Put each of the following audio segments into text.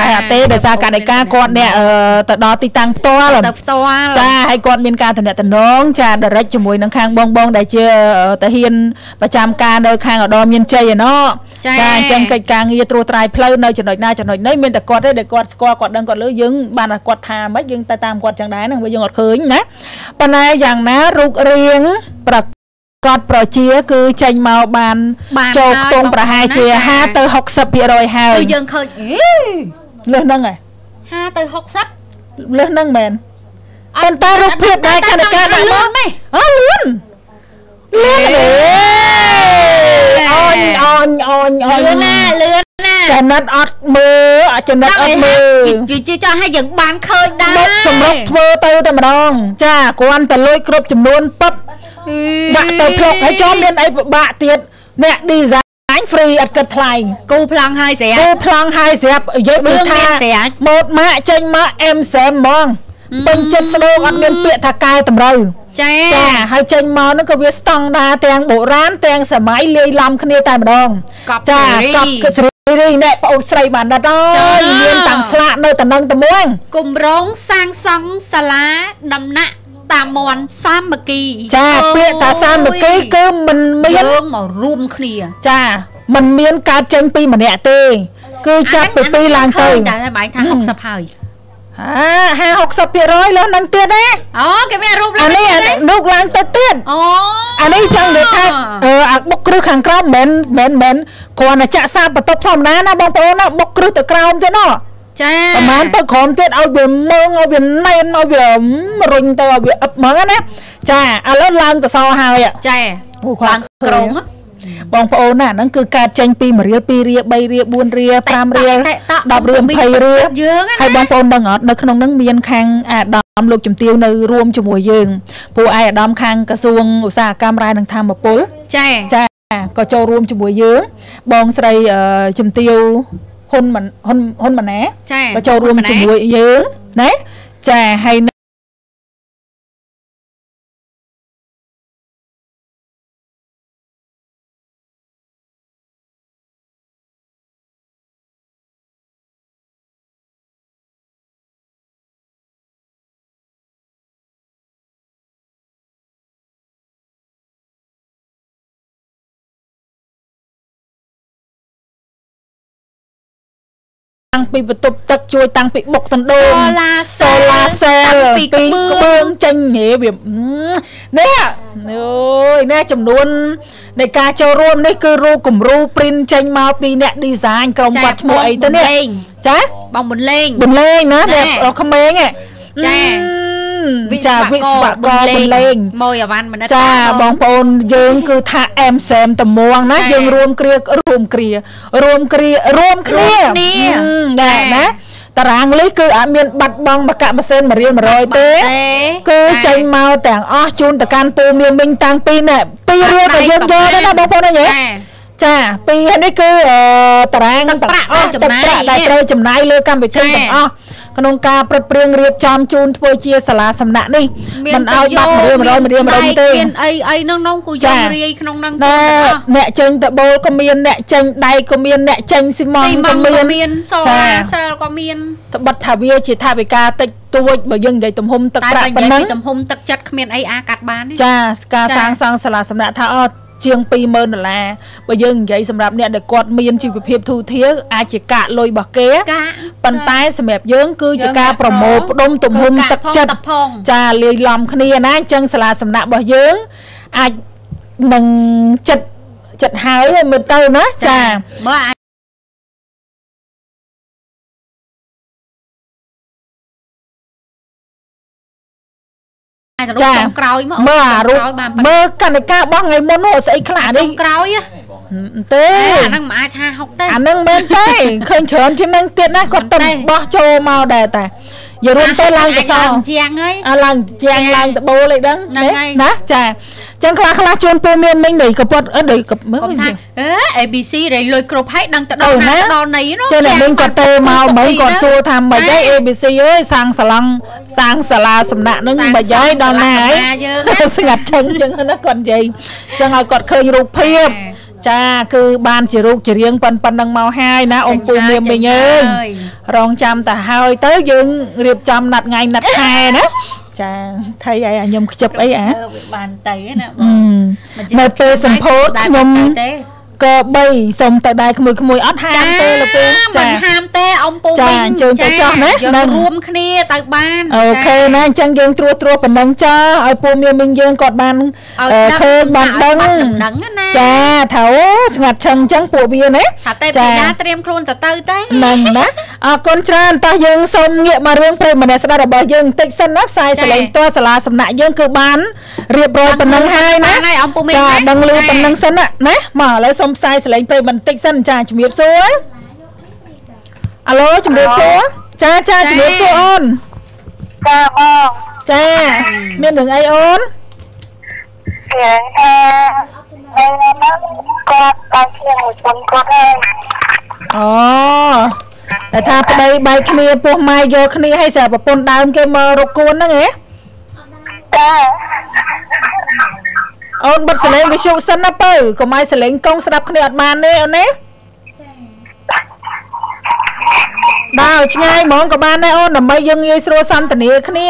តែអត់ទេដោយសារកណ្ឌិកាគាត់អ្នកទៅដល់ទីតាំងផ្ទាល់ទៅផ្ទាល់ចាហើយគាត់មានការតំណតំណងចាដរិចជាមួយនឹងខាងបងបងដែលជាតាហ៊ានប្រចាំការនៅខាងឧត្តមមានជ័យឯណោះចាអញ្ចឹងកិច្ចការងារត្រួសត្រាយផ្លូវនៅចំណុចណាចំណុចនេះមានតែគាត់ទេដែលគាត់ស្គាល់គាត់ដឹងគាត់លើយើងបានតែគាត់ថាមិនយើងទៅតាមគាត់ចឹងដែរហ្នឹងវាយើងអត់ឃើញណាប៉ុន្តែយ៉ាងណារូបរាងប្រកតប្រជាគឺចេញមកបាន ចូលខ្ទង់ប្រហែលជា50ទៅ60%ហើយគឺយើងឃើញ លើសហ្នឹងហ៎50ទៅ60លើសហ្នឹងមែនប៉ុន្តែរូបភាពដែលខណ្ឌការដាក់លឿនមែនអូលឿនលឿនអញអញអញអញលឿនណាលឿនណាចំណិតអត់មើលចំណិតអត់មើលវាជាចង់ឲ្យយើងបានឃើញដែរសម្រាប់ធ្វើទៅតែម្ដង ចាគ្រាន់តែលុយគ្រប់ចំនួនពឹបដាក់ទៅភ្លុកហើយចំមានអីពិបាកទៀតអ្នក design free អត់គិតថ្លៃគូប្លង់ហើយស្រាប់គូប្លង់ហើយស្រាប់យើងគឺថាម៉ូតម៉ាក់ចេញមកអេមសែមហ្មងពេញចិត្តស្ដោងអត់មានពាក្យថាកែតម្រូវចាចាហើយចេញមកហ្នឹងក៏វាស្តង់ដារទាំងបុរាណទាំងសម័យលាយឡំគ្នាតែម្ដងចាកប់សេរីរីអ្នកប្អូនស្រីបានដិតអើយមានតាំងស្លាកនៅតំណឹងត្មួងគម្រោងសាងសង់សាលាដំណាក់តាមមន់សាមគ្គីចាពាក្យថាសាមគ្គីគឺមិនមានយើងមករួមគ្នាចា มันមានការចេញពីម្នាក់ទេ គឺចាប់ពីពីឡើងទៅតែបែរថា60ហើយហា50 60%លើនឹងទៀតណាអូគេមានរូបឡើងនេះរូបឡើងទៅទៀតអូអានេះចឹងនិយាយថាអឺអាបុកគ្រឹះខាងក្រោមមិនមែនមិនគ្រាន់តែចាក់សាបន្ទប់ធម្មតាណាបងប្អូនណាបុកគ្រឹះទៅក្រោមទៀតណាចាប្រហែលទៅក្រោមទៀតឲ្យវាមើងឲ្យវាណែនឲ្យវារុញទៅឲ្យវាអឹបហ្មងណាចាឥឡូវឡើងទៅសហើយចាឡើងក្រង បងប្អូនណាហ្នឹងគឺកើតចេញពី1រៀល2រៀល3រៀល4រៀល5រៀល10រៀល20រៀលហើយបងប្អូនដឹងអត់នៅក្នុងហ្នឹងមានខាងអាដាមលោកជំទាវនៅរួមជាមួយយើងព្រោះឯអាដាមខាងក្រសួងឧស្សាហកម្មរ៉ែនិងធម្មពលចាចាក៏ចូលរួមជាមួយយើងបងស្រីជំទាវហ៊ុនហ៊ុនហ៊ុនម៉ាណាក៏ចូលរួមជាមួយយើងណាចាហើយ ងពីបន្ទប់ទឹកជួយតាំងពីបុកដណ្ដូងសូឡាសែលពីក្បឿងចេញហេវានេះអូយនេះចំនួននៃការចូលរួមនេះគឺរូបគំរូ print ចេញមកពីអ្នក design ក្រុមគាត់ឈ្មោះអីទៅនេះចាបងប៊ុនលេងប៊ុនលេងណាអ្នកក្មេងចា ចាវិស្វករបលេងម៉ួយអវ៉ាន់មនិតចាបងប្អូនយើងគឺថាអែមសែមតមួងណាយើងរួមគ្រារួមគ្រារួមគ្រារួមគ្នាដែរណាតារាងលីគឺអត់មានបាត់បង់បកម៉ាស៊ីន1រៀល100ទេគឺចេញមកទាំងអស់ជូនទៅកាន់ពូមៀមិញតាំងពីនេះ2រៀលក៏យើងយកដែរណាបងប្អូនអីចាពីនេះគឺតារាងទាំងអស់ទឹកប្រាក់ដែលត្រូវចំណាយលើកម្មវិធីទាំងអស់ ក្នុងការព្រឹត្តព្រៀងរៀបចំជូនធ្វើជាសាលាសំណាក់នេះមិនឲ្យបាត់100 100 100 100ទេមានអីអីហ្នឹងនោះគូយើងរាយក្នុងហ្នឹងតែអ្នកចេញតបូលក៏មានអ្នកចេញដៃក៏មានអ្នកចេញស៊ីម៉ងក៏មានមានសូឡាសែលក៏មានត្បិតថាវាជាថាវិការតិចតួចបើយើងនិយាយទំហំទឹកប្រាក់ប៉ុណ្ណឹងទំហំទឹកចិត្តគ្មានអីអាចកាត់បានចាការសាងសង់សាលាសំណាក់ថាអត់ ជាង20000ដុល្លារបើយើងនិយាយសម្រាប់អ្នកដែលគាត់មានជីវភាពធូរធារអាចជាកាក់លុយរបស់គេប៉ុន្តែសម្រាប់យើងគឺជាការប្រមូលផ្ដុំទំហំទឹកចិត្តចាលាយឡំគ្នាណាអញ្ចឹងសាលាសំណាក់របស់យើងអាចនឹងចិត្តចិត្តហើយមើលទៅណាចាមើល ចាក្រោយមកមើលអារូបមើលកណ្ឌការបស់ថ្ងៃមុននោះស្អីខ្លះនេះក្រោយទេអាហ្នឹងមិនអាចថាហុកទេអាហ្នឹងមែនទេឃើញច្រើនជាងហ្នឹងទៀតណាគាត់ទៅបោះចូលមកដែរតាយករួមទៅឡើងកសឡើងជាងហើយអាឡើងជាងឡើងដបូលអីដឹងណាចា ចឹងខ្លះខ្លះជួនពូមានមិញនៃកពតអឺនៃកមើលអេ ABC រៃលុយគ្រប់ហើយដឹងទៅដល់ណាដល់ណីនោះចឹងតែមិញគាត់ទៅមកមិញគាត់សួរថាមិនអី ABC អើយសាងសាឡង់សាងសាលាសំណាក់នឹងមិនអីដល់ណាហើយស្ងាត់ឈឹងចឹងណាគាត់និយាយចឹងឲ្យគាត់ឃើញរូបភាពចាគឺបានជារូបជារៀងប៉ុនប៉ុណ្ណឹងមកហើយណាអ៊ំពូមៀមមីងអើយរងចាំតែហើយទៅយើងរៀបចំណាត់ថ្ងៃណាត់ខែណា ចាថៃអីខ្ញុំខ្ជិបអីអាវាបានទៅណានៅពេលសម្ពោធខ្ញុំ ក៏3សុំទៅដែរក្មួយក្មួយអត់ហាមទេលោកពូចាមិនហាមទេអ៊ំពូវិញចាអញ្ជើញទៅចោះណាយើងរួមគ្នាទៅបានអូខេណាអញ្ចឹងយើងត្រួសត្រាសប៉ុណ្ណឹងចាឲ្យពូមានមីងយើងគាត់បានឃើញបានដឹងចាថាអូស្ងាត់ឆឹងអញ្ចឹងពួកវាណាថាទេពីណាត្រៀមខ្លួនទៅទៅទេហ្នឹងណាអរគុណច្រើនតោះយើងសូមងាកមករឿងព្រេងម្នាក់ស្ដាប់របស់យើងបន្តិចសិនណាផ្សាយសលេងតសាលាសំណាក់យើងគឺបានរៀបរយប៉ុណ្ណឹងហើយណាចាដឹងលឺប៉ុណ្ណឹងសិនណាមកឥឡូវសូមផ្សាយសលេងព្រេងបន្តិចសិនចាជំរាបសួរអាឡូជំរាបសួរចាចាជំរាបសួរអូនចាបងចាមានរឿងអីអូនគេអឺអឺគាត់តែគ្នាមួយជុំគាត់ហើយអូតែថាប្តីបែកគ្នាពោះម៉ែយកគ្នាឲ្យស្រាប់ប្រពន្ធដើមគេមករកគួនហ្នឹងហ៎ចា អូនបិទសលេងវិទ្យុសិនណាពៅកុំឲ្យសលេងកងស្ដាប់គ្នាអត់បានទេអូនណាដើរឆ្ងាយហ្មងក៏បានដែរអូនដើម្បីយើងងាយស្រួលសន្ទនាគ្នា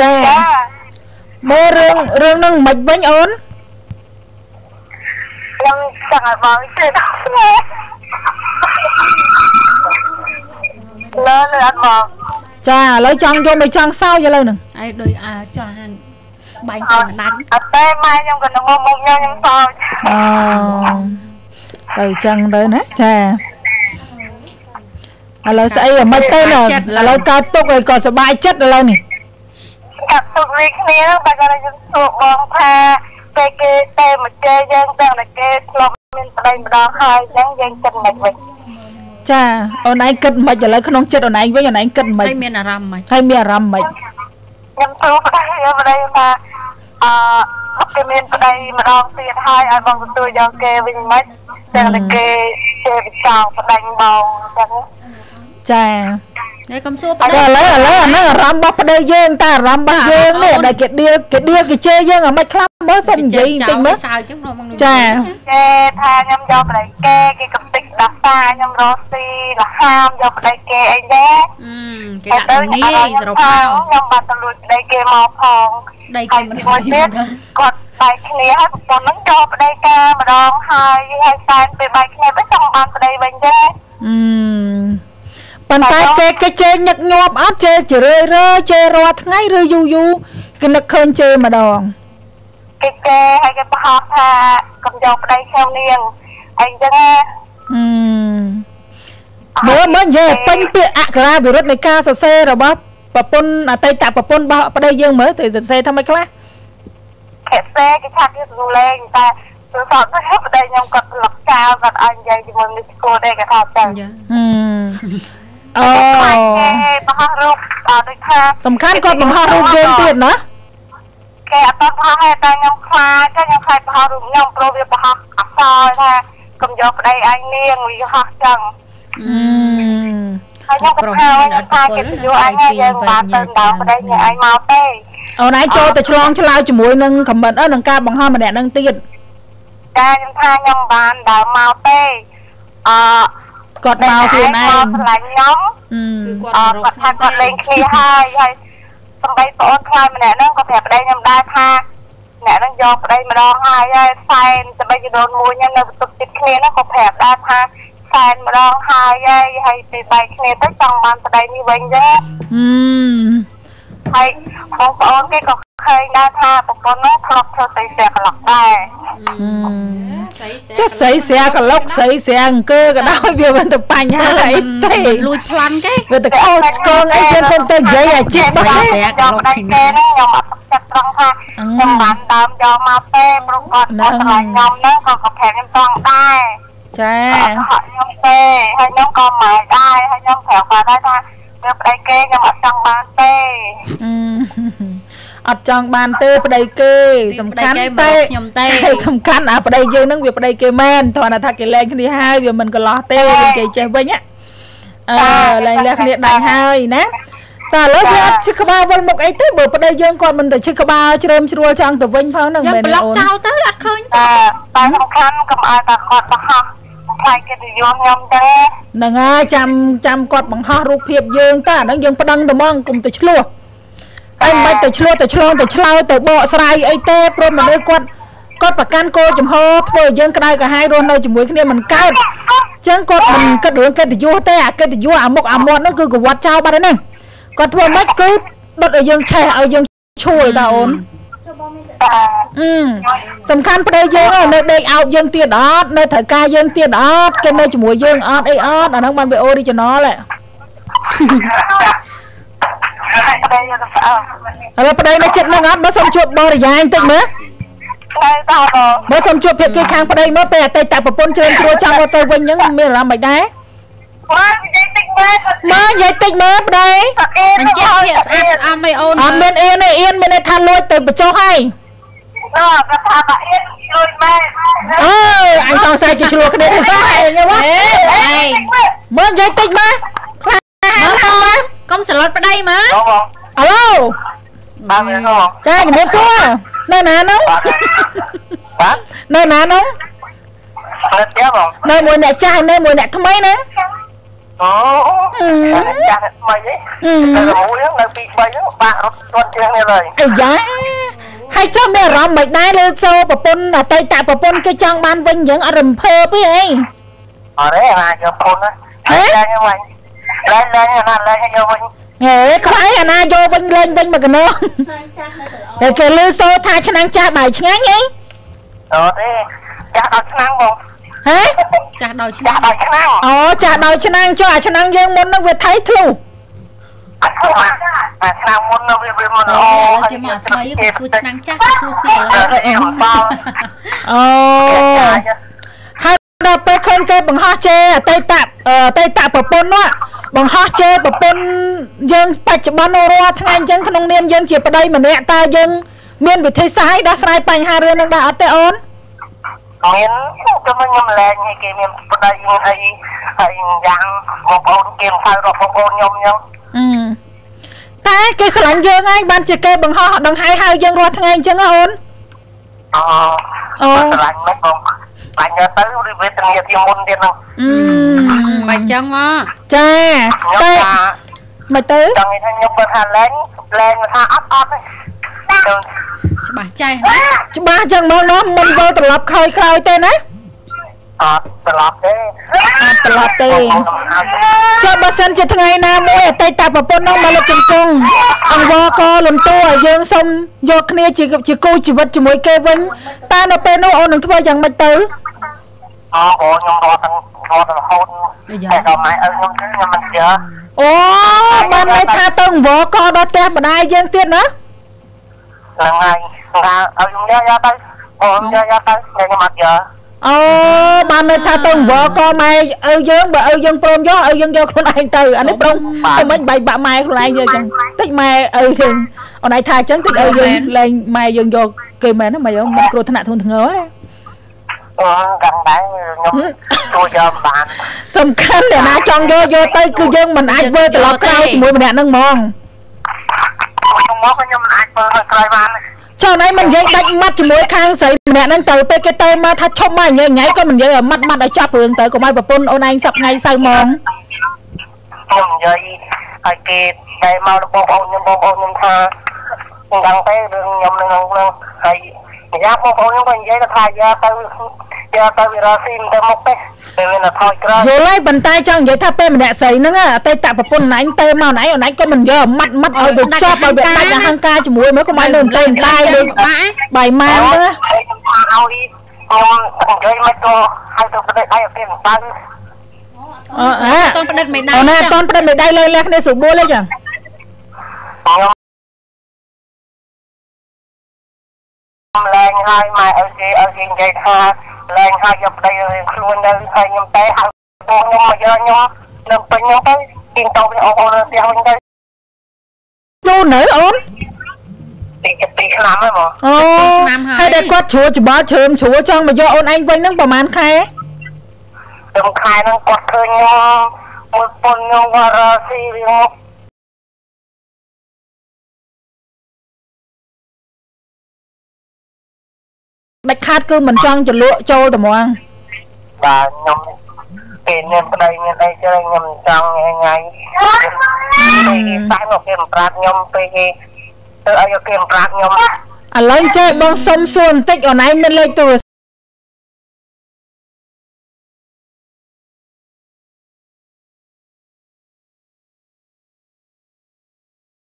ចាមើលរឿងរឿងនឹងមិនវិញអូនខ្ញុំចង់ឲ្យបងជួយលើលើអត់មក ចាឥឡូវចង់យកមកចង់សោយឥឡូវហ្នឹងអីដូចអាចង់ហានបាញ់ចូលដាច់អត់ទេម៉ែខ្ញុំក៏នឹងមកមុខខ្ញុំខ្ញុំសោយអូទៅចឹងទៅណាចាឥឡូវស្អីអាមិនទៅណាឥឡូវកើតទុកឲ្យក៏សុបាយចិត្តឥឡូវនេះកើតទុកវិញគ្នាតែគាត់យើងសួរបងថាពេលគេតែមកជេរយើងទាំងតែគេធ្លាប់មានប្តីម្ដងហើយអញ្ចឹងយើងចិត្តមិនវិញ ចាអូនឯងគិតមិនឥឡូវក្នុងចិត្តអូនឯងវិញអូនឯងគិតមិនហើយមានអារម្មណ៍មិនហើយមានអារម្មណ៍មិនខ្ញុំទូប្តីប្តីថាអឺគេមានប្តីម្ដងទៀតហើយឲ្យបងទទួលយកគេវិញមិនតែគេជេរចោលប្តីបងអញ្ចឹងចា នេះកុំសួរប្តីឥឡូវឥឡូវអាហ្នឹងអារម្មណ៍របស់ប្តីយើងតែអារម្មណ៍របស់យើងនេះដែលគេដៀលគេដៀលគេជេរយើងអាមិនខ្លះមើលសុំនិយាយបន្តិចមើលសើចចឹងមកមកចាគេថាខ្ញុំយកប្តីគេគេកំតិចដាសាខ្ញុំរស់ស៊ីលហាមយកប្តីគេអីដែរអឺគេដាក់នេះសរុបមកខ្ញុំបាត់ទៅលួចប្តីគេមកផងប្តីគេមិនមួយទៀតគាត់បែកគ្នាហើយប្រពន្ធនឹងចូលប្តីកាម្ដងហើយហើយសែនពេលបែកគ្នាទៅចង់បានប្តីវិញទេអឺ ប៉ុន្តែគេគេជេរញឹកញាប់អត់ជេរជ្រឿរើជេររាល់ថ្ងៃឬយូរយូរគេនឹកឃើញជេរម្ដងគេគេហើយគេបោះថាកុំយកប្តីខ្ញុំនាងអីចឹងណាអឺមើលមើលនិយាយពេញពាក្យអក្ខរាវិរុទ្ធនៃការសរសេររបស់ប្រពន្ធអតីតប្រពន្ធរបស់ប្តីយើងមើលទៅសរសេរថាម៉េចខ្លះគេសេគេឆាប់យកទៅលេងតែព្រោះគាត់ទៅប្តីខ្ញុំគាត់លឹកចោលគាត់ឲ្យនិយាយជាមួយមីស្គូទេគេថាចឹងអឺ អូបោះរូបអត់ដូចថាសំខាន់គាត់បង្ហោះរូបយើងទៀតណាគេអត់បោះហើយតែខ្ញុំខ្លាចខ្ញុំខ្លាចបោះរូបខ្ញុំព្រោះវាបោះអសរថាកុំយកប្តីឯងនាងវាហោះចឹងអឺហើយខ្ញុំក៏ថាខ្ញុំថាគេទៅយកអញយើងបានទៅដល់ប្តីញ៉ែឯងមកទេអូនឯងចូលទៅឆ្លងឆ្លើយជាមួយនឹងខមមិនអឺនឹងការបង្ហោះម្នាក់នឹងទៀតតែខ្ញុំថាខ្ញុំបានដើរមកទេអឺ គាត់មកខ្លួនឯងឆ្លាញ់ខ្ញុំគឺគាត់គាត់ថាគាត់លេងគ្នាហើយហើយសំបីប្អូនខ្លាចម្នាក់ហ្នឹងក៏ប្រាប់ប្តីខ្ញុំដែរថាអ្នកហ្នឹងយកប្តីម្ដងហើយហើយសែនទៅបីដូនមួយខ្ញុំនៅបន្ទប់ចិត្តគ្នាហ្នឹងក៏ប្រាប់ដែរថាសែនម្ដងហើយហើយហើយពីបែកគ្នាទៅចង់បានប្តីនេះវិញទេហឹមហើយបងប្អូនគេក៏ឃើញដែរថាប្រពន្ធនោះធ្លាប់ធ្វើស្អីស្រាកន្លក់ដែរ ចុះស្អីស្រាកន្លុកស្អីស្រាអង្គើក៏ដោយវាមិនទៅបញ្ហាអីទេលួចប្លន់គេវាទៅខូចឆ្កងអីគេទៅទៅនិយាយអាជីពបាត់ទេយកប្តីគេហ្នឹងខ្ញុំអត់ចិត្តត្រង់ថាខ្ញុំបានដើមយកមកទេព្រោះគាត់គាត់ឆ្លាញ់ខ្ញុំហ្នឹងក៏ក៏ប្រាប់ខ្ញុំត្រង់ដែរចាខ្ញុំទេហើយខ្ញុំក៏មកដែរហើយខ្ញុំប្រាប់គាត់ដែរថាយកប្តីគេខ្ញុំអត់ចង់បានទេអ ត់ចង់បានទេប្តីគេសំខាន់តែខ្ញុំទេសំខាន់អាប្តីយើងនឹងវាប្តីគេមែនគ្រាន់តែថាគេលែងគ្នាហើយវាមិនកន្លោះទេនិយាយចេះវិញអឺលែងលះគ្នាដាច់ហើយណាតែឥឡូវវាអត់ឈឹកក្បាលវល់មុខអីទេបើប្តីយើងគាត់មិនទៅឈឹកក្បាលជ្រើមជ្រួលចង់ទៅវិញផងហ្នឹងមែនទេអូនយើងប្លុកចោលទៅអត់ឃើញតែតែសំខាន់កុំឲ្យតែគាត់បោះខ្លាចគេទៅយល់ខ្ញុំទេហ្នឹងហើយចាំចាំគាត់បង្ហោះរូបភាពយើងតើអាហ្នឹងយើងប្តឹងទៅហ្មងកុំទៅឆ្លោះ ហើយមិនបាច់ទៅឆ្លោះទៅឆ្លងទៅឆ្លើយទៅបកស្រាយអីទេព្រមមនុស្សគាត់គាត់ប្រកាន់គោលចំហធ្វើឲ្យយើងក្តៅក្រហាយរស់នៅជាមួយគ្នាមិនកើតអញ្ចឹងគាត់មិនគិតរឿងកិត្តិយសទេអាកិត្តិយសអាមុខអាមាត់ហ្នឹងគឺកវត្តចោលបាត់ហើយហ្នឹងគាត់ធ្វើមិនគឺដុតឲ្យយើងឆេះឲ្យយើងឈួលតាអូនអឺសំខាន់ប្តីយើងនៅដេកអោបយើងទៀតអត់នៅត្រូវការយើងទៀតអត់គេនៅជាមួយយើងអត់អីអត់អាហ្នឹងបានវា original ហ៎ ហើយប្តីនៅចិត្តហ្នឹងអត់បើសុំជួបបរិយាយបន្តិចមើលហើយតើបងបើសុំជួបភាពគេខាងប្តីមើលពេលអតីតប្រពន្ធជ្រើញជ្រួចង់ទៅវិញហ្នឹងមានអារម្មណ៍មិនដែរមកនិយាយតិចមើលមកនិយាយតិចមើលប្តីបញ្ជាក់ភាពស្អាតស្អំអីអូនអត់មានអៀនទេអៀនមានន័យថាលួចទៅបញ្ចុះហើយអឺគាត់ថាបើអៀនលួចម៉ែអើអញចង់សែកឆ្លោះគ្នាទៅសោះហើយយល់ទេមើលនិយាយតិចមើលខ្លាមើលមើលកុំសឡុតប្តីមើល អាឡូបាទមែនហ៎ចាជំរាបសួរនៅណានោះបាទនៅណានោះនៅផ្ទះបងនៅមួយអ្នកចាស់នៅមួយអ្នកថ្មីណាអូចាស់ថ្មីហ្នឹងនៅមួយហ្នឹងនៅពី3ហ្នឹងបាក់រត់ទាត់ជាងនេះហើយអាយ៉ាហើយចុះមានអារម្មណ៍មិនដែរលើសូប្រពន្ធអតីតប្រពន្ធគេចង់បានវិញអញ្ចឹងអត់រំភើបទេអីអរេអាយកប្រពន្ធណាលែងវិញលែងលែងអាណាលែងយកវិញ ហេខ្លាយអាណាយកវិញលេងវិញមកកណោតែគេលឺសូថាឆ្នាំងចាស់បាយឆ្ងាញ់អីអូទេចាស់ដល់ឆ្នាំងបងហេចាស់ដល់ឆ្នាំងដល់ឆ្នាំងអូចាស់ដល់ឆ្នាំងចុះអាឆ្នាំងយើងមុននឹងវាថៃធ្លុះអាឆ្នាំមុននៅវាវាមិនអូជាមកថ្មីគឺឆ្នាំចាស់ធ្លុះពីឡើយអូហើយដល់ពេលឃើញគេបង្ហោះជេអតីតអតីតប្រពន្ធនោះ បង្ហោះជេរប្រពន្ធយើងបច្ចុប្បន្នរាល់ថ្ងៃអញ្ចឹងក្នុងនាមយើងជាប្តីម្នាក់តើយើងមានវិធីសាស្ត្រដោះស្រាយបញ្ហារឿងនឹងដែរអត់ទេអូនមានខ្ញុំខ្ញុំលែងឲ្យគេមានប្តីអីហើយយ៉ាងបងប្អូនគេមិនហៅរកបងប្អូនខ្ញុំអញ្ចឹងតែគេស្រឡាញ់យើងហើយបានជាគេបង្ហោះដង្ហែហៅយើងរាល់ថ្ងៃអញ្ចឹងអូនអូអូស្រឡាញ់មិនបងបាញ់ទៅឬវេទនាទីមុនទៀតហ្នឹងអឺមិនចឹងហ៎ ចាតែមិនទៅចង់និយាយថាខ្ញុំបើថាលែងលែងថាអត់អត់ទេច្បាស់ចេះណាច្បាស់ចឹងមកនោះមិនវិលត្រឡប់ខ້ອຍក្រោយទេណាអត់ត្រឡប់ទេអត់ត្រឡប់ទេចុះបើសិនជាថ្ងៃណាមួយអតីតប្រពន្ធនោះមកលុបជង្គង់អង្វរកលំទួឲ្យយើងសុំយកគ្នាជាជាគូជីវិតជាមួយគេវិញតើនៅពេលនោះអូននឹងធ្វើយ៉ាងម៉េចទៅអូបងខ្ញុំរត់ទាំងរត់រហូតតែដល់ម៉ែឪខ្ញុំ ខ្ញុំមិនជឿអូបានន័យថាទៅអង្វរកដល់ផ្ទះម្ដាយយើងទៀតណាហ្នឹងហើយថាឲ្យខ្ញុំយកយកទៅអូយកយកទៅខ្ញុំអត់យកអូបានន័យថាទៅអង្វរកម៉ែឪយើងបើឪយើងព្រមយកឪយើងយកខ្លួនឯងទៅអានេះព្រមទៅមិនបែកបាក់ម៉ែខ្លួនឯងយកចឹងតិចម៉ែឪយើងអូនឯងថាចឹងតិចឪយើងលែងម៉ែយើងយកគេមែនណាម៉ែយើងមិនគ្រោះថ្នាក់ធ្ងន់ធ្ងរ ហ៎អឺកាន់ដែរខ្ញុំជួយយកបានសំខាន់អ្នកណាចង់យកយកទៅគឺយើងមិនអាចធ្វើត្រឡប់ក្រោយជាមួយម្នាក់ហ្នឹងហ្មងខ្ញុំមកខ្ញុំមិនអាចធ្វើក្រោយបានចុះណៃមិននិយាយដាច់ម៉ាត់ជាមួយខាងស្រីម្នាក់ហ្នឹងទៅពេលគេទៅមកថាឈប់មកញ៉ៃញ៉ៃក៏មិននិយាយឲ្យម៉ាត់ម៉ាត់ឲ្យចាប់រឿងទៅកុំឲ្យប្រពន្ធអូនឯងសប្ថ្ងៃសៅហ្មងខ្ញុំនិយាយឲ្យគេតែមករបស់បងខ្ញុំបងប្អូនខ្ញុំថាខ្ញុំដឹងទេរឿងខ្ញុំនឹងនឹងហើយយ៉ាបងប្អូនខ្ញុំក៏និយាយថាយ៉ាទៅ យ៉ាទៅវិរៈស៊ីទៅមុខទេពេលវាថយក្រោយយល់ហើយប៉ុន្តែចង់និយាយថាពេលម្នាក់ស្រីហ្នឹងអតីតប្រពន្ធណៃទៅមកណៃអូនឯងក៏មិនយកម៉ាត់ម៉ាត់ឲ្យវាចប់ឲ្យវាដាច់អហង្ការជាមួយមើលកុំឲ្យនៅទៅតាយដូចបាយម៉ានទៅឲ្យខ្ញុំនិយាយមិនទៅឲ្យទៅប្រទេសដៃឲ្យគេមិនបានអឺអើតនប្រឌិតមេដៃអូណាតនប្រឌិតមេដៃលើលះគ្នាស្រួលទេចឹងខ្ញុំលែងឲ្យម៉ែឲ្យគេឲ្យគេនិយាយថា លែងហើយយកប្តីរឿងខ្លួននៅហើយខ្ញុំតែហៅបងខ្ញុំមកយកខ្ញុំនៅពេញខ្ញុំទៅទីតោវិញអូនអូនផ្ទះវិញទៅយូរនៅអូនពីពីឆ្នាំហើយបងអូឆ្នាំហើយហើយតែគាត់ជ្រួច្បល់ជ្រើមជ្រួចង់មកយកអូនឯងវិញហ្នឹងប្រហែលខែខ្ញុំខែហ្នឹងគាត់ឃើញខ្ញុំមួយប៉ុនខ្ញុំគាត់រកស៊ីវាមក ដាច់ខាតគឺមិនចង់ចលក់ចូលតែហ្មងបាទខ្ញុំពេលមានប្តីមានអីចឹងខ្ញុំចង់ថ្ងៃថ្ងៃពេលតែមកគេប្រាប់ខ្ញុំពេលគេទៅឲ្យគេប្រាប់ខ្ញុំឥឡូវចេះបងសុំសួរបន្តិចអូនឯងមានលេខទូរ